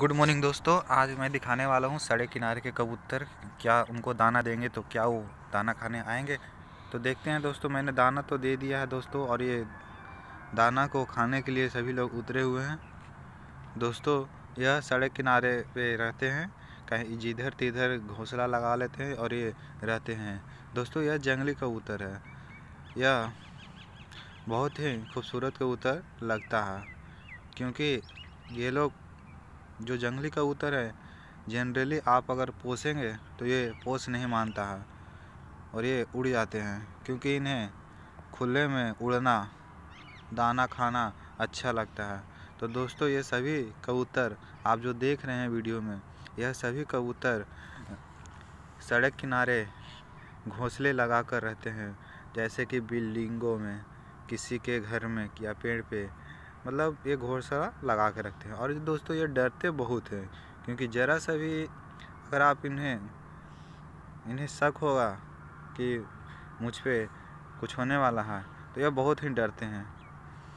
Good morning दोस्तों, आज मैं दिखाने वाला हूँ सड़क किनारे के कबूतर। क्या उनको दाना देंगे तो क्या वो दाना खाने आएँगे? तो देखते हैं दोस्तों, मैंने दाना तो दे दिया है दोस्तों और ये दाना को खाने के लिए सभी लोग उतरे हुए हैं। दोस्तों, यह सड़क किनारे पे रहते हैं। कहीं जिधर तिधर घोंसला लगा लेते हैं और ये रहते हैं। दोस्तों, यह जंगली कबूतर है। यह बहुत ही खूबसूरत कबूतर लगता है, क्योंकि ये लोग जो जंगली कबूतर है जनरली आप अगर पोसेंगे तो ये पोस नहीं मानता है। और ये उड़ जाते हैं, क्योंकि इन्हें खुले में उड़ना, दाना खाना अच्छा लगता है। तो दोस्तों, ये सभी कबूतर आप जो देख रहे हैं वीडियो में, यह सभी कबूतर सड़क किनारे घोंसले लगा कर रहते हैं। जैसे कि बिल्डिंगों में, किसी के घर में या पेड़ पे मतलब ये घोंसला लगा के रखते हैं। और दोस्तों, ये डरते बहुत हैं, क्योंकि ज़रा सा भी अगर आप इन्हें इन्हें शक होगा कि मुझ पर कुछ होने वाला है तो ये बहुत ही डरते हैं।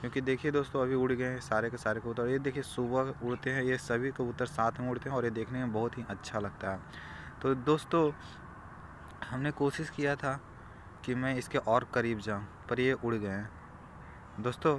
क्योंकि देखिए दोस्तों, अभी उड़ गए हैं सारे के सारे कबूतर। ये देखिए सुबह उड़ते हैं, ये सभी कबूतर साथ में उड़ते हैं और ये देखने में बहुत ही अच्छा लगता है। तो दोस्तों, हमने कोशिश किया था कि मैं इसके और करीब जाऊँ, पर ये उड़ गए हैं। दोस्तों